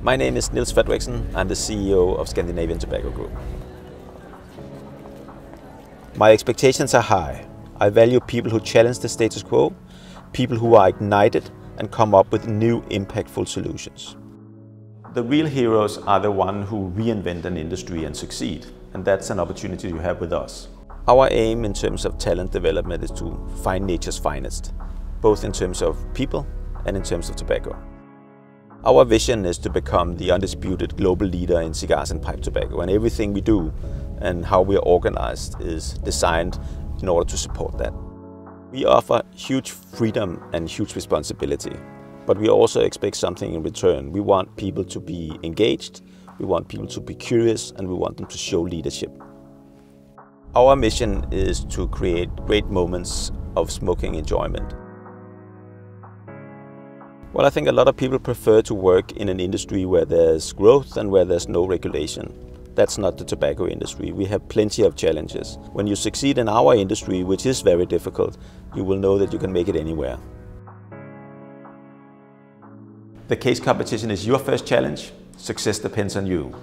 My name is Niels Frederiksen. I'm the CEO of Scandinavian Tobacco Group. My expectations are high. I value people who challenge the status quo, people who are ignited and come up with new impactful solutions. The real heroes are the ones who reinvent an industry and succeed, and that's an opportunity you have with us. Our aim in terms of talent development is to find nature's finest, both in terms of people and in terms of tobacco. Our vision is to become the undisputed global leader in cigars and pipe tobacco, and everything we do and how we are organized is designed in order to support that. We offer huge freedom and huge responsibility, but we also expect something in return. We want people to be engaged, we want people to be curious, and we want them to show leadership. Our mission is to create great moments of smoking enjoyment. Well, I think a lot of people prefer to work in an industry where there's growth and where there's no regulation. That's not the tobacco industry. We have plenty of challenges. When you succeed in our industry, which is very difficult, you will know that you can make it anywhere. The case competition is your first challenge. Success depends on you.